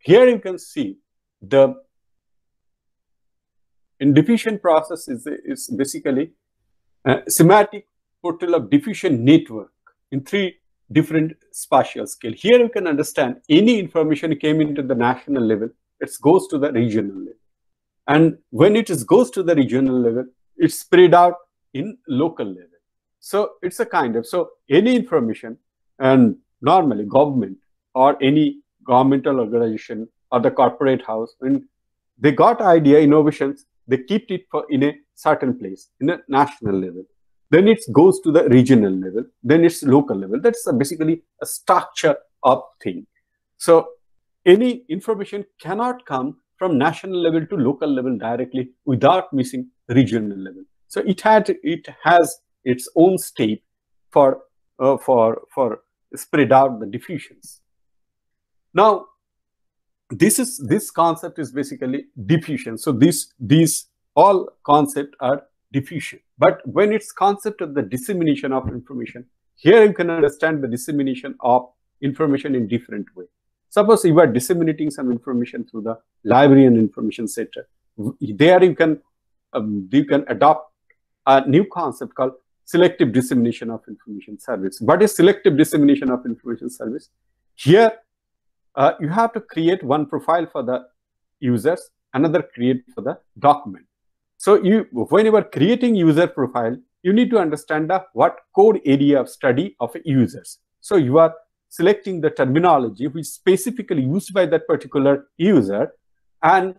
here you can see the diffusion process is, is basically a semantic portal of diffusion network in three different spatial scale. Here you can understand any information came into the national level, it goes to the regional level. And when it is goes to the regional level, it's spread out in local level. So it's a kind of, so any information and normally government or any governmental organization or the corporate house, when they got idea, innovations, they keep it for in a certain place, in a national level. Then it goes to the regional level, then it's local level. That's a basically a structure of thing. So any information cannot come from national level to local level directly without missing regional level. So it had it has its own state for uh, for for spread out the diffusions. Now this is this concept is basically diffusion. So this these all concept are diffusion. But when it's concept of the dissemination of information, here you can understand the dissemination of information in different way. Suppose you are disseminating some information through the library and information center. There you can um, you can adopt a new concept called selective dissemination of information service. What is selective dissemination of information service? Here uh, you have to create one profile for the users, another create for the document. So you, when you are creating user profile, you need to understand the what code area of study of users. So you are selecting the terminology which specifically used by that particular user and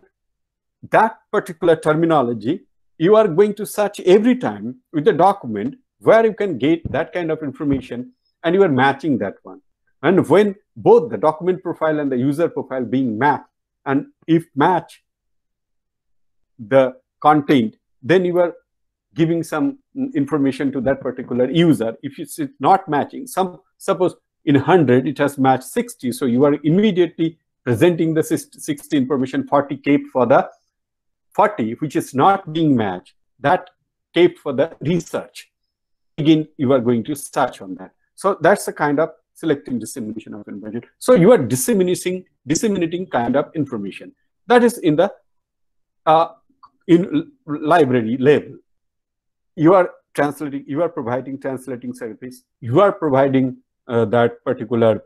that particular terminology you are going to search every time with the document where you can get that kind of information and you are matching that one. And when both the document profile and the user profile being mapped, and if match the content, then you are giving some information to that particular user. If it's not matching, some suppose in 100 it has matched 60, so you are immediately presenting the 60 information 40 kept for the 40 which is not being matched that kept for the research again you are going to search on that so that's the kind of selecting dissemination of information. So you are disseminating disseminating kind of information that is in the uh, in library level. You are translating, you are providing translating service, you are providing uh, that particular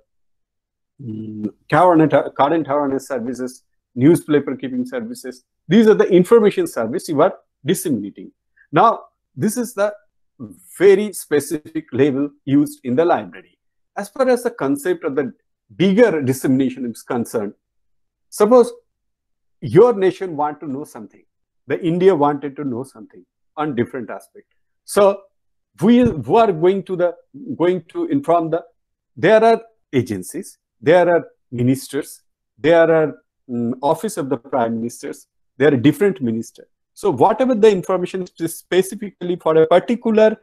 um, current, current awareness services, newspaper keeping services. These are the information service you are disseminating. Now, this is the very specific label used in the library as far as the concept of the bigger dissemination is concerned, suppose your nation want to know something, the India wanted to know something on different aspect. So we, we are going to the going to inform the there are agencies, there are ministers, there are um, office of the prime ministers, there are different ministers. So whatever the information is specifically for a particular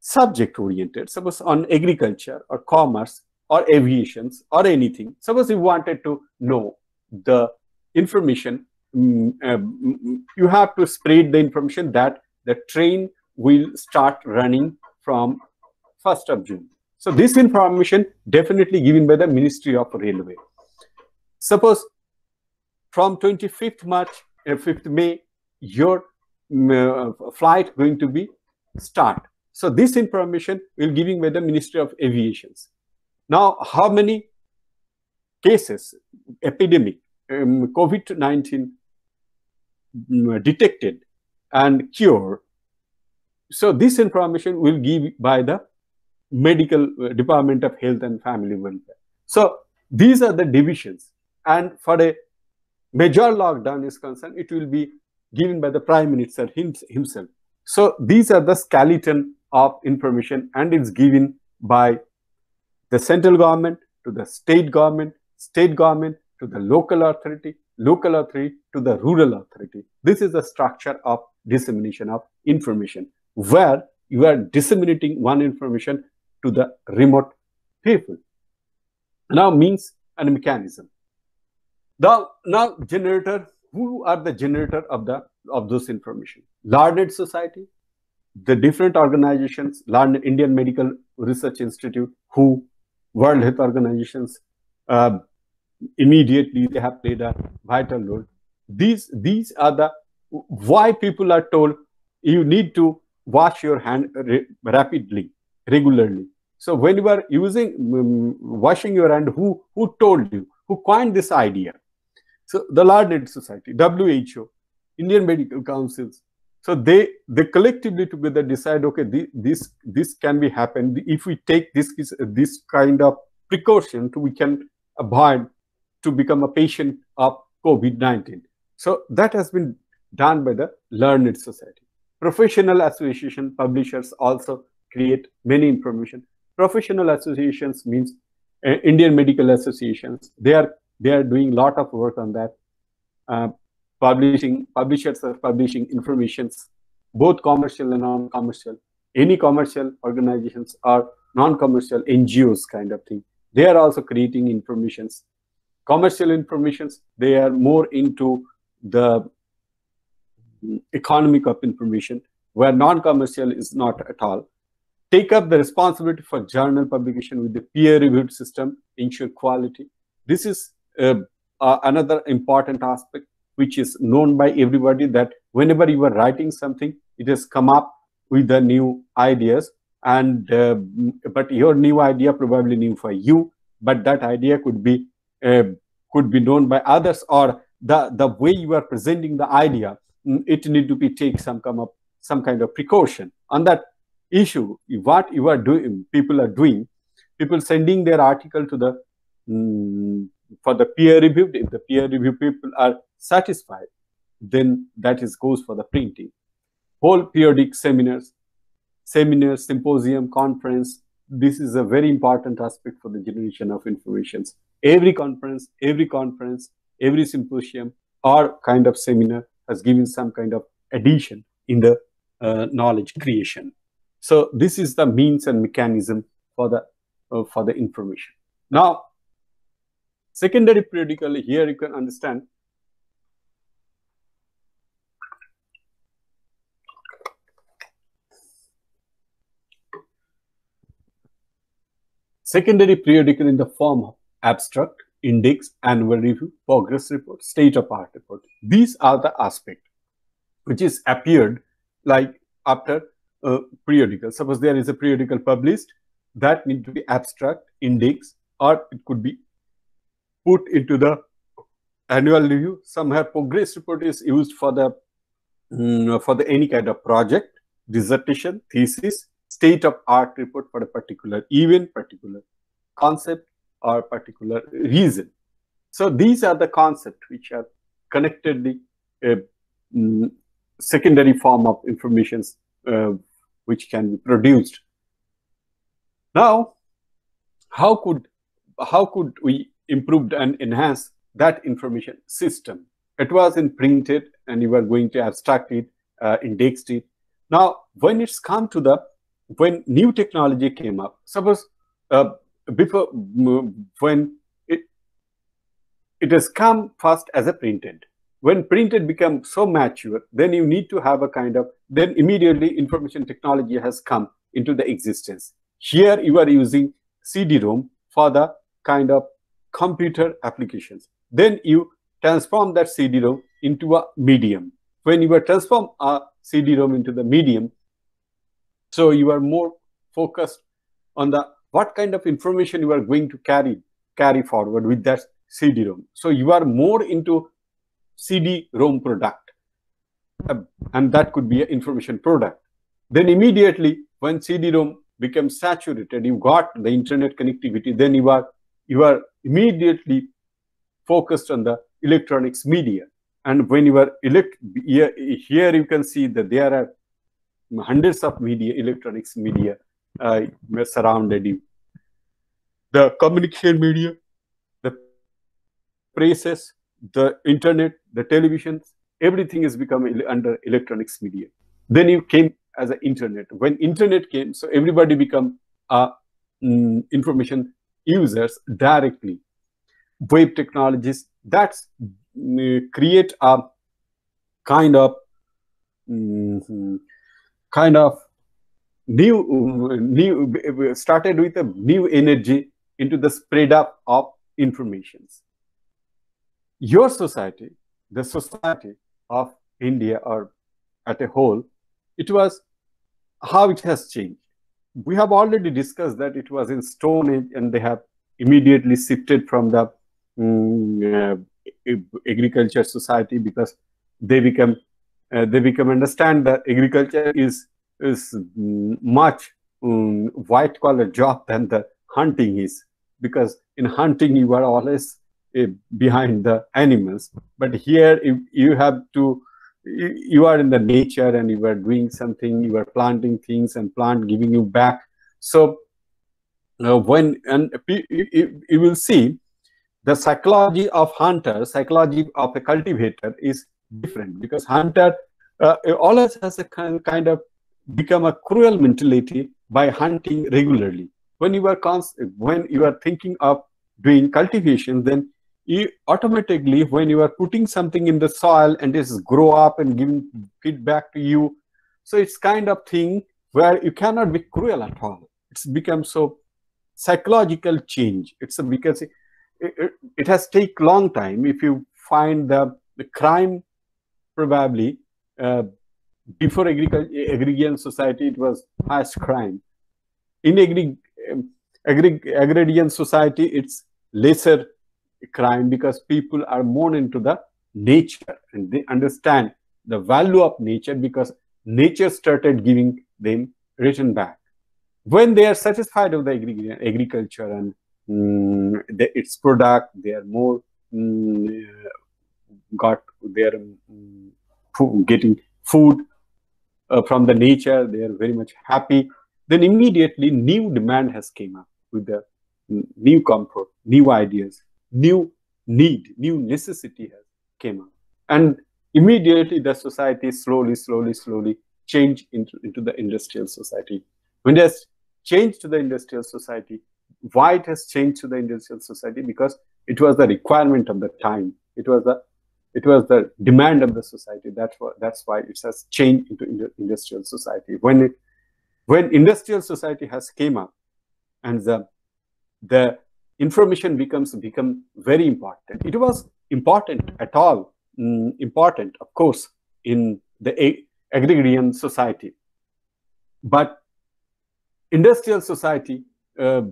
subject oriented, suppose on agriculture or commerce or aviations or anything. Suppose you wanted to know the information, um, you have to spread the information that the train will start running from 1st of June. So this information definitely given by the Ministry of Railway. Suppose from 25th March, uh, 5th May, your uh, flight going to be start. So this information will giving by the Ministry of Aviations. Now, how many cases, epidemic, um, COVID-19 um, detected and cured. So this information will give by the medical uh, department of health and family welfare. So these are the divisions. And for a major lockdown is concerned, it will be given by the prime minister himself. So these are the skeleton of information and it's given by the central government to the state government, state government to the local authority, local authority to the rural authority. This is the structure of dissemination of information where you are disseminating one information to the remote people. Now means and mechanism. Now, now generator, who are the generator of the of those information? Learned society, the different organizations, learned Indian Medical Research Institute, WHO, World Health Organizations, uh, immediately they have played a vital role. These these are the why people are told you need to wash your hand rapidly, regularly. So when you are using um, washing your hand, who who told you? Who coined this idea? So the Learned Society, WHO, Indian Medical Councils. So they they collectively together decide, okay, this this can be happen if we take this this kind of precaution, we can avoid to become a patient of COVID-19. So that has been done by the Learned Society. Professional association publishers also create many information. Professional associations means uh, Indian medical associations. They are they are doing a lot of work on that. Uh, publishing publishers are publishing informations, both commercial and non-commercial. Any commercial organizations or non-commercial NGOs kind of thing. They are also creating informations. Commercial informations, they are more into the economic of information, where non-commercial is not at all. Take up the responsibility for journal publication with the peer-reviewed system, ensure quality. This is uh, uh, another important aspect which is known by everybody that whenever you are writing something, it has come up with the new ideas and uh, but your new idea probably new for you, but that idea could be uh, could be known by others or the the way you are presenting the idea it need to be take some come up some kind of precaution. On that issue what you are doing people are doing people sending their article to the um, for the peer review if the peer review people are satisfied then that is goes for the printing whole periodic seminars seminar symposium conference this is a very important aspect for the generation of informations every conference every conference every symposium or kind of seminar has given some kind of addition in the uh, knowledge creation. So this is the means and mechanism for the uh, for the information. Now, secondary periodically here you can understand secondary periodical in the form of abstract index, annual review, progress report, state of art report. These are the aspect which is appeared like after a periodical. Suppose there is a periodical published that need to be abstract, index, or it could be put into the annual review. Somewhere progress report is used for the um, for the any kind of project, dissertation, thesis, state of art report for a particular event, particular concept, or particular reason. So these are the concepts which are connectedly a um, secondary form of information uh, which can be produced. Now, how could how could we improve and enhance that information system? It was in printed and you were going to abstract it, uh, indexed it. Now, when it's come to the when new technology came up, suppose uh, before when it it has come first as a printed. When printed becomes so mature then you need to have a kind of then immediately information technology has come into the existence. Here you are using cd-rom for the kind of computer applications. Then you transform that cd-rom into a medium. When you transform a cd-rom into the medium so you are more focused on the what kind of information you are going to carry carry forward with that CD-ROM. So you are more into CD-ROM product, uh, and that could be an information product. Then immediately when CD-ROM becomes saturated, you got the internet connectivity. Then you are you are immediately focused on the electronics media. And when you are elect here, here you can see that there are hundreds of media, electronics media uh, surrounded you. The communication media, the presses, the internet, the televisions, everything is becoming under electronics media. Then you came as an internet. When internet came, so everybody become uh, mm, information users directly. Web technologies that's mm, create a kind of mm, kind of new new started with a new energy into the spread up of informations your society, the society of India or at a whole, it was how it has changed. We have already discussed that it was in Stone Age and they have immediately shifted from the um, uh, agriculture society because they become uh, they become understand that agriculture is is much um, white collar job than the hunting is. Because in hunting you are always uh, behind the animals. But here you, you have to you, are in the nature and you are doing something you are planting things and plant giving you back. So uh, when and you will see the psychology of hunter psychology of a cultivator is different. Because hunter uh, always has a kind, kind of become a cruel mentality by hunting regularly. When you are const- when you are thinking of doing cultivation then you automatically when you are putting something in the soil and this grow up and giving feedback to you so it's kind of thing where you cannot be cruel at all. It's become so psychological change. It's a, because it, it, it has take long time. If you find the, the crime probably uh, before agrarian society it was highest crime. In agri, um, agri, agrarian society it's lesser crime because people are more into the nature and they understand the value of nature because nature started giving them return back. When they are satisfied of the agriculture and um, the, its product they are more um, got their um, getting food uh, from the nature they are very much happy then immediately new demand has came up with the new comfort new ideas new need, new necessity has came up. And immediately the society slowly, slowly, slowly changed into, into the industrial society. When it has changed to the industrial society, why it has changed to the industrial society? Because it was the requirement of the time. It was the it was the demand of the society. That's why that's why it has changed into industrial society. When it when industrial society has came up and the the information becomes become very important. It was important at all, mm, important, of course, in the agrarian society. But industrial society, uh,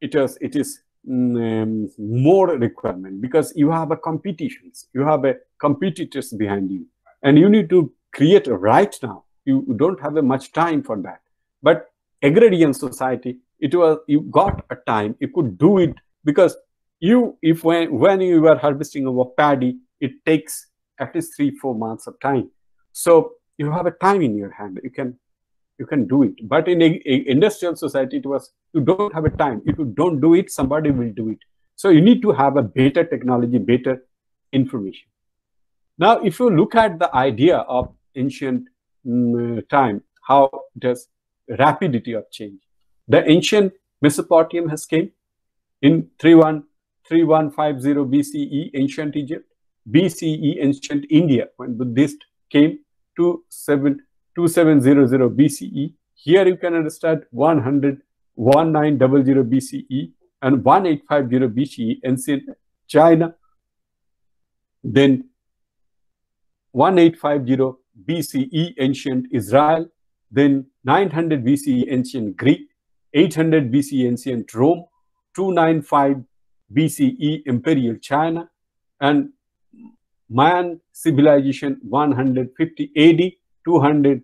it is it is um, more requirement because you have a competitions, you have a competitors behind you, and you need to create right now. You don't have a much time for that. But agrarian society, it was you got a time you could do it because you if when when you were harvesting over paddy it takes at least three four months of time so you have a time in your hand you can you can do it. But in a, a industrial society it was you don't have a time. If you don't do it somebody will do it. So you need to have a better technology better information. Now if you look at the idea of ancient um, time how does rapidity of change? The ancient Mesopotamia has came in 3150 BCE, ancient Egypt, BCE, ancient India, when Buddhist came to 7, 2700 BCE. Here you can understand 100, 1900 BCE and 1850 BCE, ancient China. Then 1850 BCE, ancient Israel. Then 900 BCE, ancient Greek. 800 BCE ancient Rome, 295 BCE imperial China, and Mayan civilization 150 AD, 200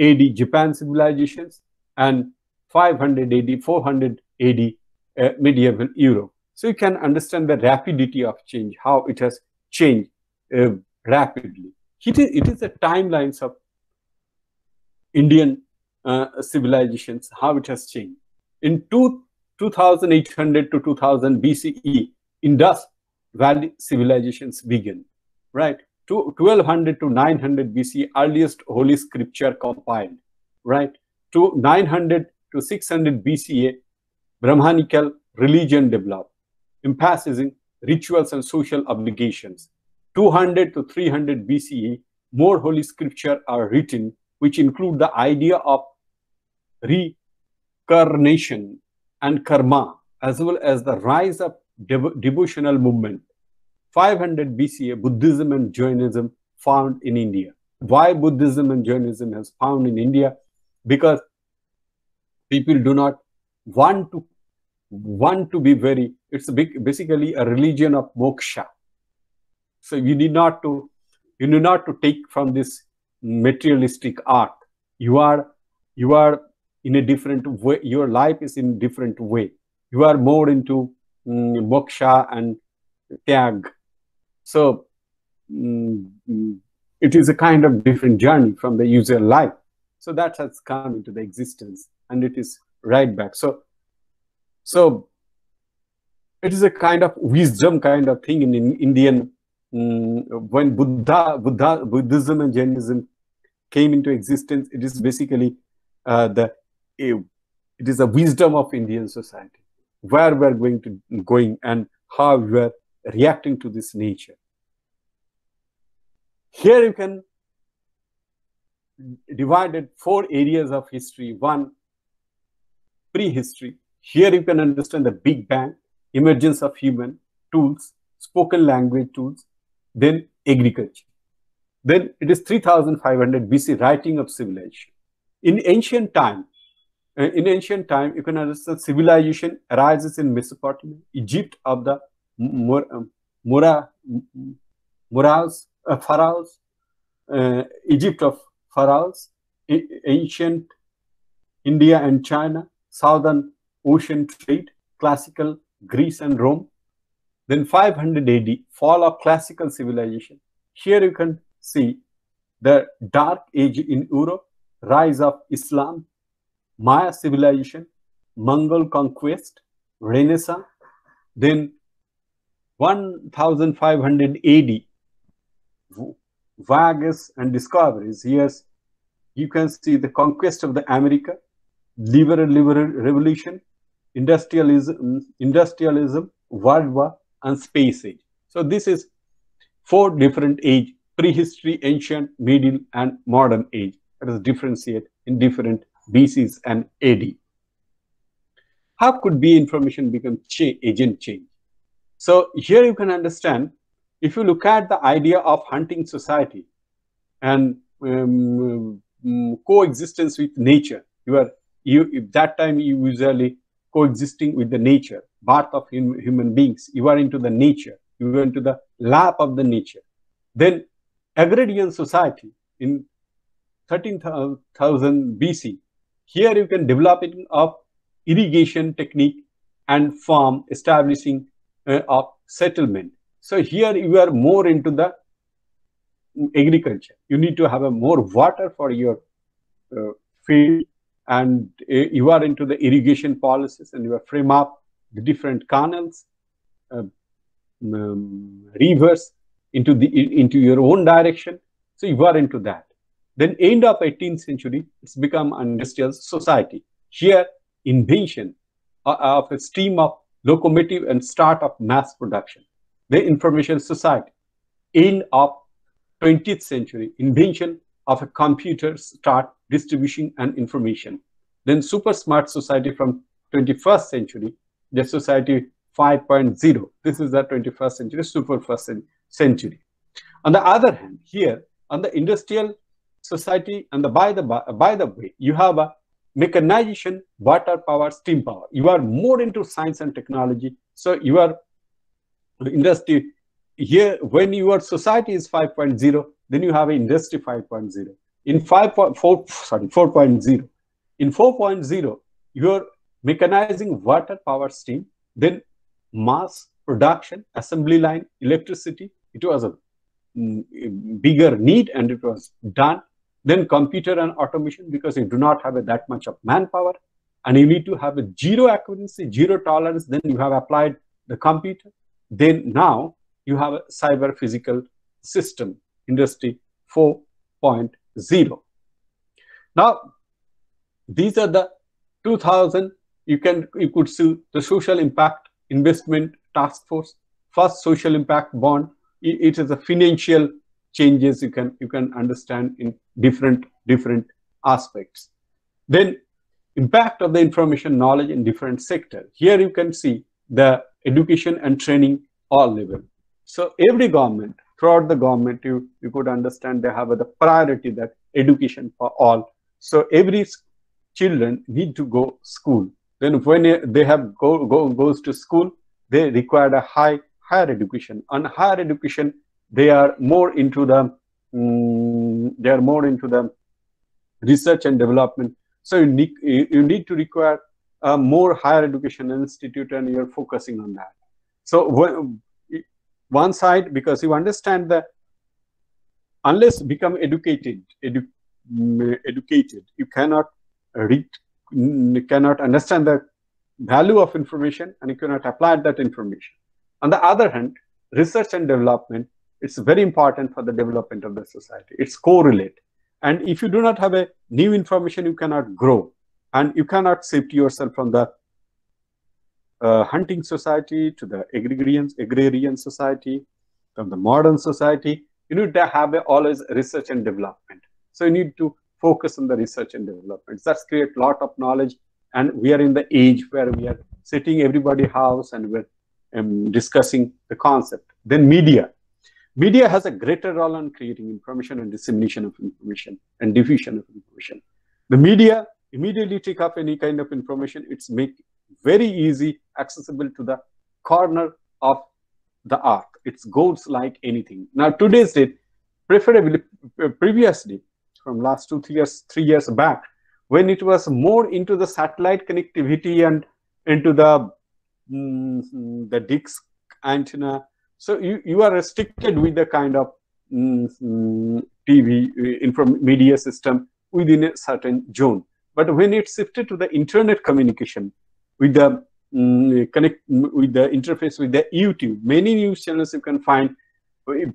AD Japan civilizations, and 500 AD, 400 AD uh, medieval Europe. So you can understand the rapidity of change, how it has changed uh, rapidly. It is, it is the timelines of Indian uh, civilizations, how it has changed. In two, 2800 to 2000 BCE, Indus Valley civilizations began, right? To 1200 to 900 BC, earliest holy scripture compiled, right? To 900 to 600 BCE, Brahmanical religion developed, emphasizing rituals and social obligations. 200 to 300 BCE, more holy scripture are written, which include the idea of reincarnation and karma, as well as the rise of dev devotional movement. 500 BCE, Buddhism and Jainism found in India. Why Buddhism and Jainism has found in India? Because people do not want to want to be very. It's a big, basically a religion of moksha. So you need not to you need not to take from this materialistic art. You are you are in a different way. Your life is in different way. You are more into um, moksha and tyag. So um, it is a kind of different journey from the usual life. So that has come into the existence and it is right back. So, so it is a kind of wisdom kind of thing in, in Indian um, when Buddha, Buddha, Buddhism and Jainism came into existence. It is basically uh, the it is a wisdom of Indian society where we are going to going and how we are reacting to this nature. Here you can divided four areas of history. One, prehistory. Here you can understand the Big Bang, emergence of human tools, spoken language tools, then agriculture. Then it is 3500 BC, writing of civilization. In ancient time, uh, in ancient time, you can understand civilization arises in Mesopotamia, Egypt of the Mura, Murals, uh, pharaohs, uh, Egypt of pharaohs, ancient India and China, southern ocean trade, classical Greece and Rome. Then 500 AD, fall of classical civilization. Here you can see the dark age in Europe, rise of Islam, Maya civilization, Mongol conquest, Renaissance, then 1500 AD, voyages and discoveries. Yes, you can see the conquest of the America, liberal, liberal revolution, industrialism, industrialism, world war, and space age. So this is four different age, prehistory, ancient, middle, and modern age. Let us differentiate in different BCs and AD. How could B information become agent change? So here you can understand, if you look at the idea of hunting society and um, um, coexistence with nature, you are you that time you usually coexisting with the nature, birth of hum, human beings. You are into the nature. You are into the lap of the nature. Then agrarian society in 13,000 BC here you can develop it of irrigation technique and farm establishing uh, of settlement. So here you are more into the agriculture. You need to have a more water for your uh, field and uh, you are into the irrigation policies and you are frame up the different canals, uh, um, rivers into the into your own direction. So you are into that. Then end of 18th century, it's become an industrial society. Here, invention uh, of a steam of locomotive and start of mass production. The information society. End of 20th century, invention of a computer start distribution and information. Then super smart society from 21st century, the society 5.0. This is the 21st century, super first century. On the other hand, here on the industrial society and the, by the by the way you have a mechanization water power steam power. You are more into science and technology. So you are industry here when your society is 5.0 then you have industry 5.0 in 5.4 sorry 4.0 in 4.0 you're mechanizing water power steam then mass production assembly line electricity. It was a mm, bigger need and it was done then computer and automation because you do not have that much of manpower and you need to have a zero accuracy, zero tolerance. Then you have applied the computer. Then now you have a cyber physical system, industry 4.0. Now, these are the 2000, you can, you could see the social impact investment task force, first social impact bond. it is a financial changes you can you can understand in different different aspects then impact of the information knowledge in different sectors here you can see the education and training all level So every government, throughout the government, you, you could understand they have the priority that education for all. So every children need to go school. Then when they have go, go goes to school, they require a high higher education. On higher education, they are more into the um, they are more into the research and development. So you need you need to require a more higher education institute, and you're focusing on that. So one side because you understand that unless become educated edu educated you cannot read cannot understand the value of information and you cannot apply that information on the other hand research and development it's very important for the development of the society it's correlate and if you do not have a new information you cannot grow and you cannot shift yourself from the uh, hunting society to the agrarian, agrarian society, from the modern society, you need to have a, always research and development. So you need to focus on the research and development. That's create a lot of knowledge. And we are in the age where we are sitting everybody house and we're um, discussing the concept. Then media. Media has a greater role in creating information and dissemination of information and diffusion of information. The media immediately take up any kind of information. It's make very easy, accessible to the corner of the arc. It goes like anything. Now, today's date, preferably previously, from last two, three years, three years back, when it was more into the satellite connectivity and into the mm, the DICS antenna. So you, you are restricted with the kind of mm, TV uh, inform media system within a certain zone. But when it shifted to the internet communication, with the um, connect with the interface with the YouTube. Many news channels you can find. If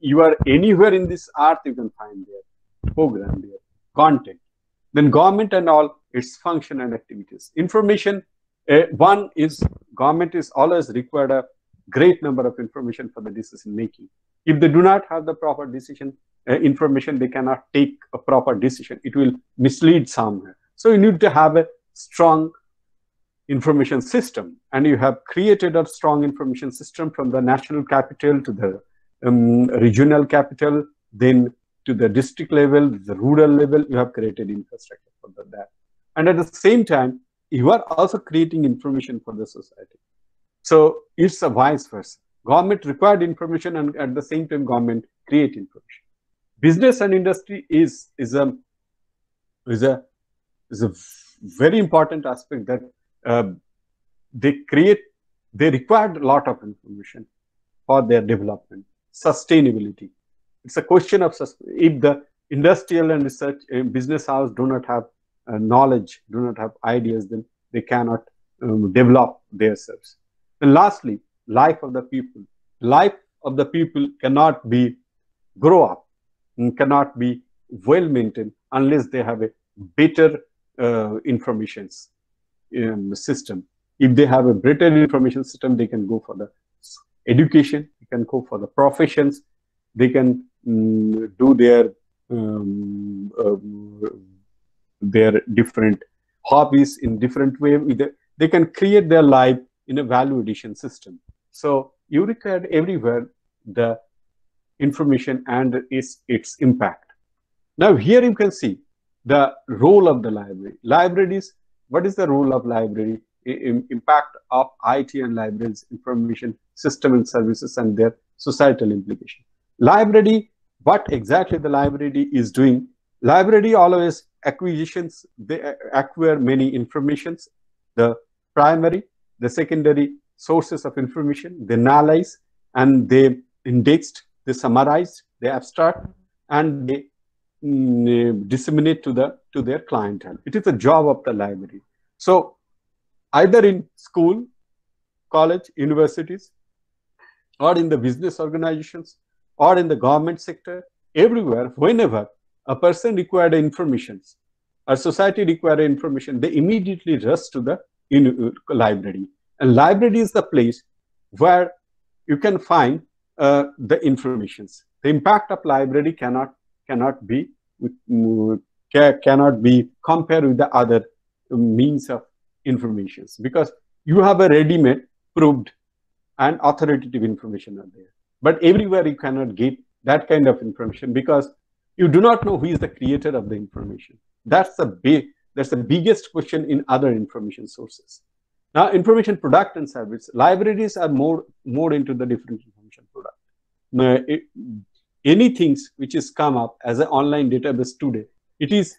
you are anywhere in this earth, you can find their program, their content. Then government and all its function and activities. Information. Uh, one is government is always required a great number of information for the decision making. If they do not have the proper decision uh, information, they cannot take a proper decision. It will mislead somewhere. So you need to have a strong information system and you have created a strong information system from the national capital to the um, regional capital then to the district level the rural level you have created infrastructure for that and at the same time you are also creating information for the society so it's a vice versa government required information and at the same time government create information business and industry is is a is a is a very important aspect that uh, they create, they required a lot of information for their development, sustainability. It's a question of if the industrial and research uh, business house do not have uh, knowledge, do not have ideas, then they cannot um, develop themselves. And lastly, life of the people. Life of the people cannot be grow up, cannot be well maintained unless they have a better uh, informations um, system. If they have a better information system, they can go for the education, they can go for the professions, they can um, do their um, uh, their different hobbies in different way. They can create their life in a value addition system. So you require everywhere the information and its its impact. Now here you can see the role of the library. Libraries what is the role of library, impact of IT and libraries, information system and services and their societal implication. Library, what exactly the library is doing, library always acquisitions, they uh, acquire many informations, the primary, the secondary sources of information, they analyze and they indexed, they summarize, they abstract, and they Mm, disseminate to the to their clientele. It is a job of the library. So either in school, college, universities, or in the business organizations, or in the government sector, everywhere, whenever a person required information, a society required information, they immediately rush to the in, library. And library is the place where you can find uh, the informations. The impact of library cannot cannot be cannot be compared with the other means of information because you have a ready-made proved and authoritative information out there but everywhere you cannot get that kind of information because you do not know who is the creator of the information. That's the big, that's the biggest question in other information sources. Now, information product and service, libraries are more, more into the different information product. Now, it, anything which is come up as an online database today, it is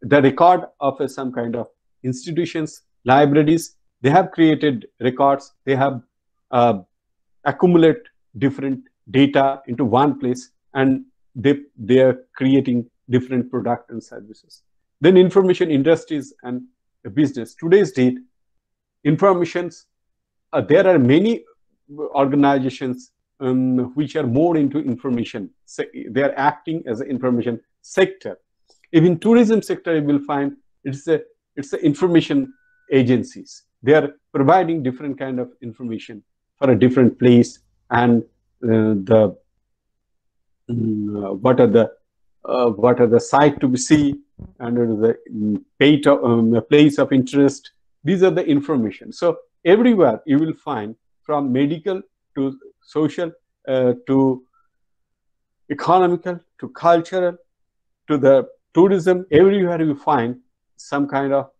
the record of some kind of institutions, libraries, they have created records, they have uh, accumulate different data into one place and they, they are creating different product and services. Then information industries and business. Today's date, informations, uh, there are many organizations um, which are more into information. They are acting as an information sector. Even tourism sector, you will find it's a it's the information agencies. They are providing different kind of information for a different place and uh, the uh, what are the uh, what are the site to be see and the of, um, place of interest. These are the information. So everywhere you will find from medical to social uh, to economical to cultural to the tourism, everywhere you find some kind of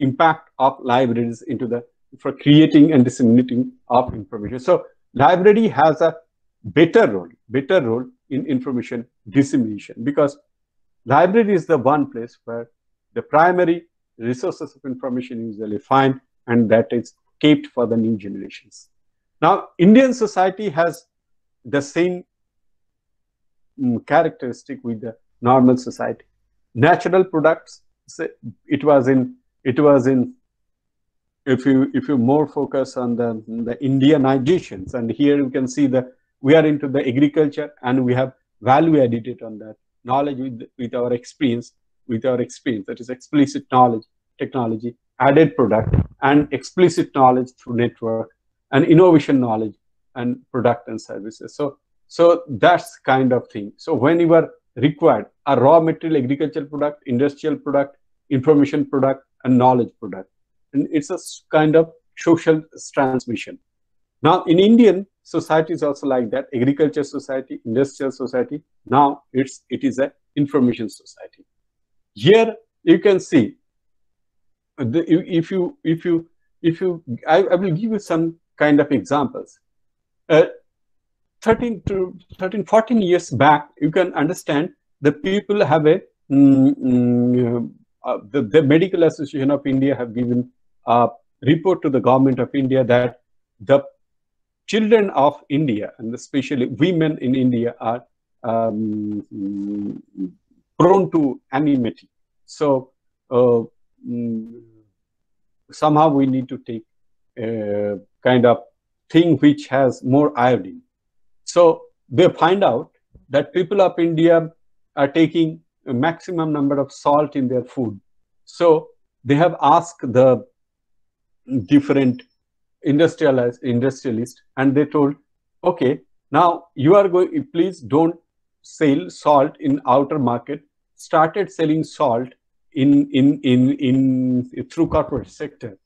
impact of libraries into the for creating and disseminating of information. So library has a better role, better role in information dissemination because library is the one place where the primary resources of information usually find and that is kept for the new generations. Now, Indian society has the same um, characteristic with the normal society. Natural products, it was in, it was in, if you, if you more focus on the, the Indianizations, and here you can see the we are into the agriculture and we have value added on that knowledge with, with our experience, with our experience, that is explicit knowledge, technology, added product, and explicit knowledge through network, and innovation knowledge, and product and services. So, so that's kind of thing. So when you are required a raw material agricultural product, industrial product, information product, and knowledge product. And it's a kind of social transmission. Now, in Indian society is also like that, agriculture society, industrial society. Now, it's it is an information society. Here you can see, the, if you if you if you, I, I will give you some kind of examples. Uh, 13 to 13, 14 years back, you can understand the people have a, mm, mm, uh, the, the Medical Association of India have given a report to the government of India that the children of India, and especially women in India, are um, prone to anonymity. So uh, mm, somehow we need to take a kind of thing which has more iodine. So they find out that people of India are taking a maximum number of salt in their food. So they have asked the different industrialized industrialist and they told okay now you are going please don't sell salt in outer market. Started selling salt in in in in through corporate sector.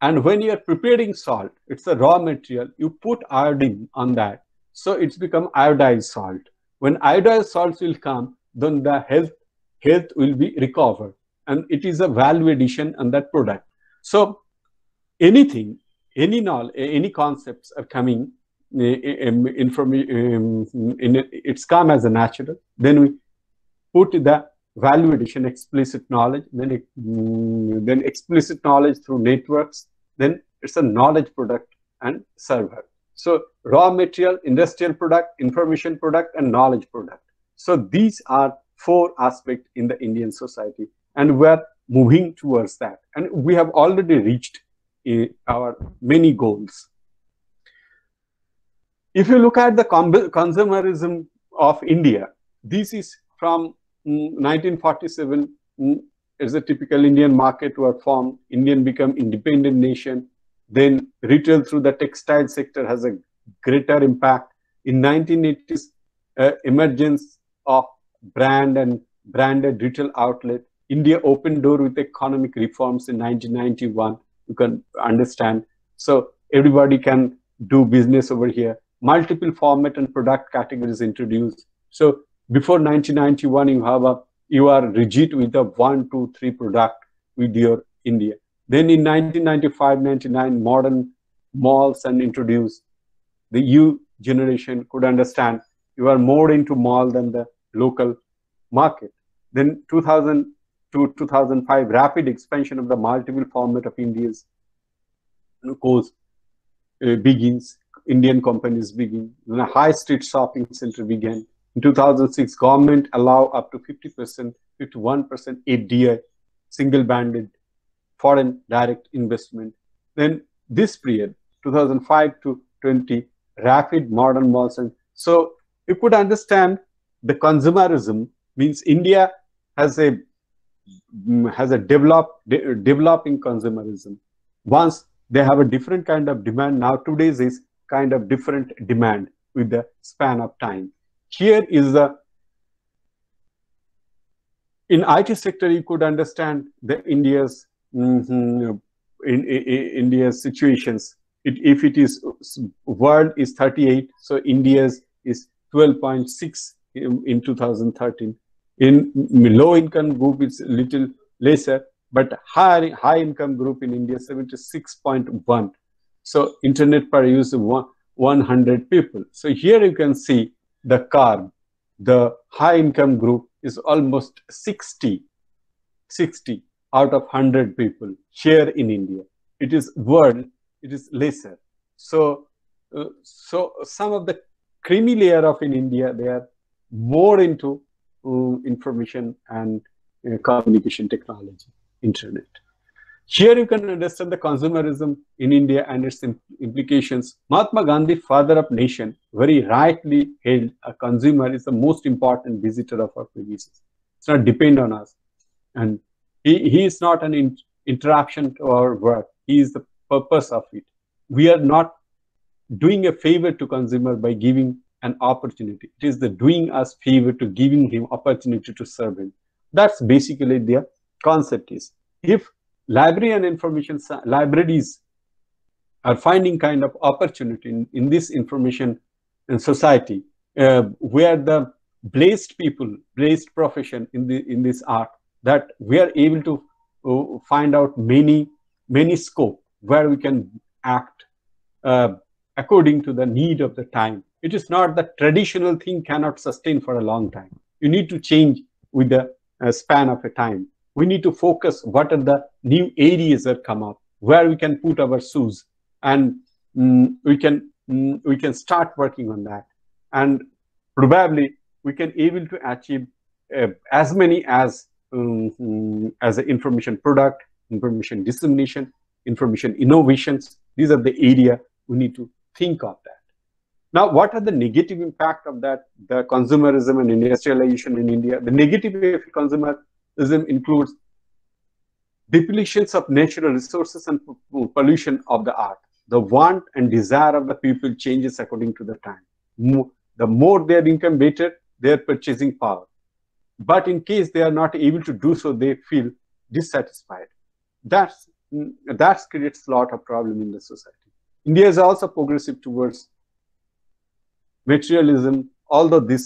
And when you are preparing salt it's a raw material you put iodine on that. So it's become iodized salt. When iodized salts will come then the health health will be recovered. And it is a value addition on that product. So anything any knowledge, any concepts are coming um, information, um, in, it's come as a natural. Then we put the value addition, explicit knowledge, then, um, then explicit knowledge through networks, then it's a knowledge product and server. So raw material, industrial product, information product, and knowledge product. So these are four aspects in the Indian society, and we're moving towards that. And we have already reached our many goals. If you look at the consumerism of India, this is from 1947 mm, mm, as a typical Indian market were formed, Indian become independent nation, then retail through the textile sector has a greater impact. In 1980s, uh, emergence of brand and branded retail outlet, India opened door with economic reforms in 1991 you can understand. So everybody can do business over here. multiple format and product categories introduced. So before 1991, you have a you are rigid with a one, two, three product with your India. Then in 1995, 99, modern malls and introduced the U generation could understand you are more into mall than the local market. Then 2000 to 2005, rapid expansion of the multiple format of India's course uh, begins. Indian companies begin. Then a high street shopping center began. In 2006, government allow up to 50%, 51% FDI, single-banded foreign direct investment. Then this period, 2005 to 20, rapid modern malls. And so you could understand the consumerism means India has a has a develop, de developing consumerism. Once they have a different kind of demand, now today's is kind of different demand with the span of time. Here is the in IT sector, you could understand the India's mm -hmm, in, in, in, India's situations. It, if it is world is 38, so India's is 12.6 in, in 2013. In low income group, it's little lesser, but high high income group in India 76.1. So internet per user 100 people. So here you can see the curve. The high income group is almost 60, 60 out of 100 people here in India. It is world, it is lesser. So, uh, so some of the creamy layer of in India, they are more into information and uh, communication technology, internet. Here you can understand the consumerism in India and its implications. Mahatma Gandhi, father of nation, very rightly held a consumer is the most important visitor of our premises. It's not depend on us. And he, he is not an in, interruption to our work. He is the purpose of it. We are not doing a favor to consumer by giving an opportunity. It is the doing us favor to giving him opportunity to serve him. That's basically the concept is. If library and information libraries are finding kind of opportunity in, in this information in society uh, where the blessed people, blessed profession in the in this art that we are able to uh, find out many many scope where we can act uh, according to the need of the time. It is not the traditional thing cannot sustain for a long time. You need to change with the uh, span of a time. We need to focus what are the new areas that come up, where we can put our shoes, and mm, we can mm, we can start working on that. And probably we can able to achieve uh, as many as um, as an information product, information dissemination, information innovations. These are the area we need to think of that. Now, what are the negative impact of that, the consumerism and industrialization in India? The negative of consumerism includes depletions of natural resources and pollution of the art. The want and desire of the people changes according to the time. The more their income, better their purchasing power. But in case they are not able to do so, they feel dissatisfied. That's, mm, that creates a lot of problem in the society. India is also progressive towards materialism, although this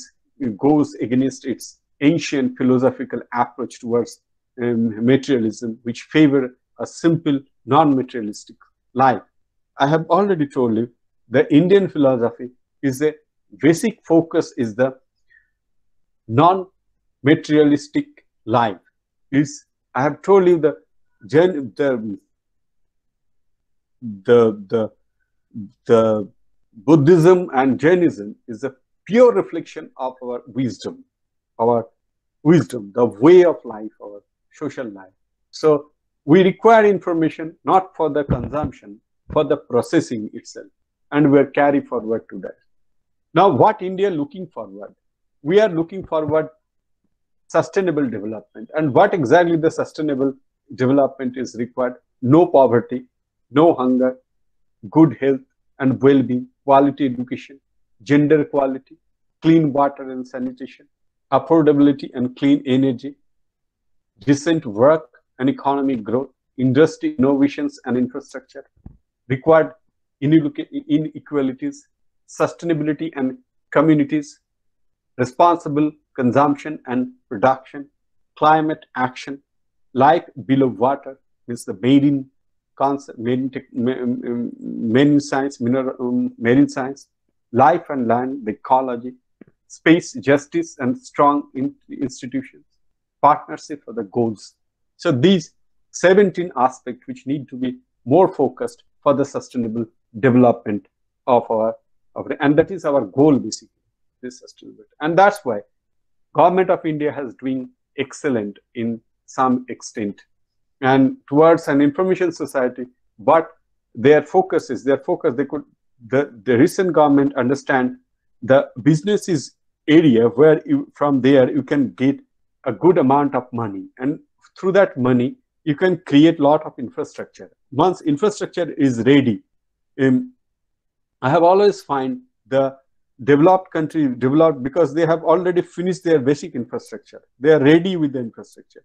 goes against its ancient philosophical approach towards um, materialism, which favor a simple, non-materialistic life. I have already told you the Indian philosophy is a basic focus is the non-materialistic life. Is I have told you the the the the, the Buddhism and Jainism is a pure reflection of our wisdom, our wisdom, the way of life, our social life. So we require information not for the consumption, for the processing itself. And we're carry forward to that. Now, what India looking forward? We are looking forward sustainable development. And what exactly the sustainable development is required? No poverty, no hunger, good health and well-being, quality education, gender equality, clean water and sanitation, affordability and clean energy, decent work and economic growth, industry innovations and infrastructure, required inequalities, sustainability and communities, responsible consumption and production, climate action, life below water, means the marine marine, marine science, mineral, um, marine science, life and land, the ecology, space, justice, and strong in institutions, partnership for the goals. So these 17 aspects which need to be more focused for the sustainable development of our, of, and that is our goal basically, this sustainability. And that's why government of India has doing excellent in some extent and towards an information society, but their focus is their focus, they could the, the recent government understand the business is area where you, from there you can get a good amount of money. And through that money you can create a lot of infrastructure. Once infrastructure is ready um, i have always find the developed country developed because they have already finished their basic infrastructure. They are ready with the infrastructure.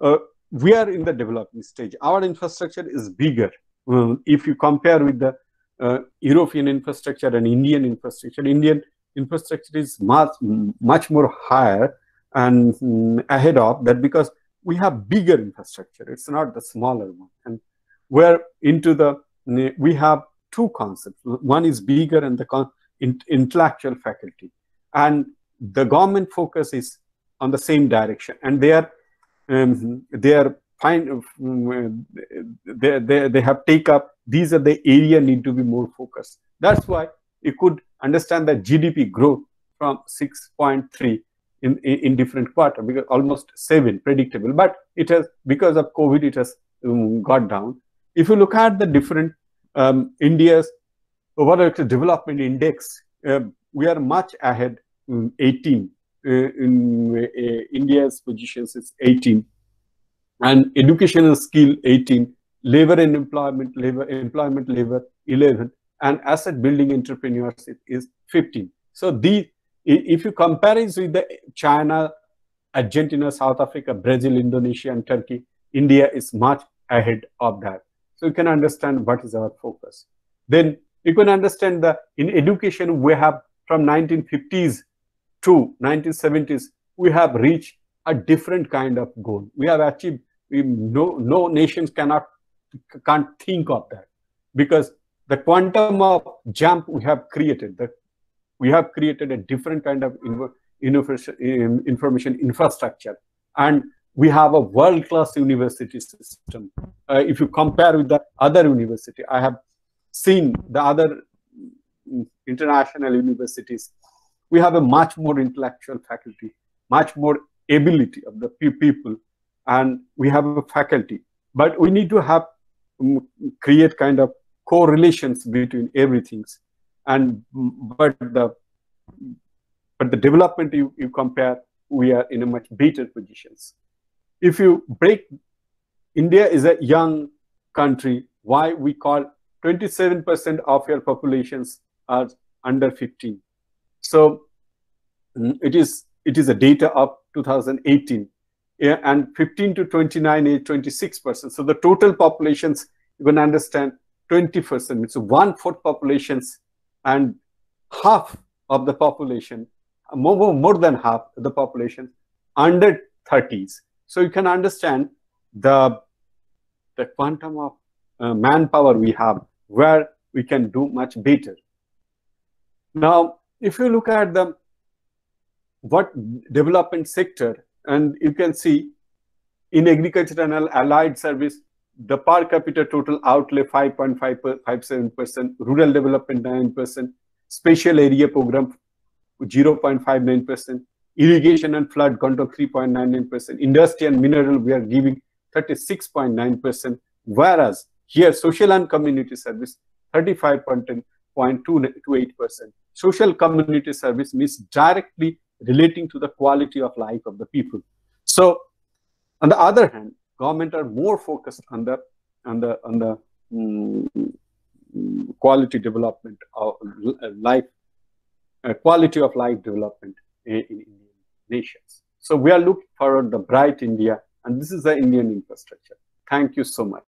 Uh, we are in the developing stage our infrastructure is bigger um, if you compare with the uh, European infrastructure and Indian infrastructure. Indian infrastructure is much, much more higher and um, ahead of that because we have bigger infrastructure. It's not the smaller one. And we're into the, we have two concepts. One is bigger and the intellectual faculty. And the government focus is on the same direction. And they are, um, they are fine um, they, they, they have take up these are the area need to be more focused. That's why you could understand that gdp growth from 6.3 in, in, different quarter because almost seven predictable. But it has because of covid it has um, got down. If you look at the different um, india's overall development index uh, we are much ahead um, 18 uh, in uh, india's positions is 18 and educational skill 18 labor and employment labor employment labor 11 and asset building entrepreneurship is 15 so the if you compare it with the china argentina south africa brazil indonesia and turkey india is much ahead of that. So you can understand what is our focus. Then you can understand that in education we have from 1950s to 1970s we have reached a different kind of goal. We have achieved, we, no, no nations cannot, can't think of that because the quantum of jump we have created, that we have created a different kind of information infrastructure. And we have a world-class university system. Uh, if you compare with the other university, I have seen the other international universities, we have a much more intellectual faculty, much more ability of the people and we have a faculty. But we need to have um, create kind of correlations between everything and but the but the development you, you compare we are in a much better positions. If you break india is a young country why we call 27% of your populations are under 15 so mm, it is it is a data of 2018 yeah, and 15 to 29 is 26%. So the total populations, you can understand 20%. It's one fourth populations and half of the population, more, more than half the population under 30s. So you can understand the, the quantum of uh, manpower we have where we can do much better. Now, if you look at the what development sector, and you can see in agriculture and allied service, the per capita total outlay 5.57%, rural development 9%, special area program 0.59%, irrigation and flood control 3.99%, industry and mineral we are giving 36.9%, whereas here social and community service 35.28%. Social community service means directly relating to the quality of life of the people. So, on the other hand, government are more focused on the on the on the um, quality development of life, uh, quality of life development in, in Indian nations. So we are looking forward the bright India, and this is the Indian infrastructure. Thank you so much.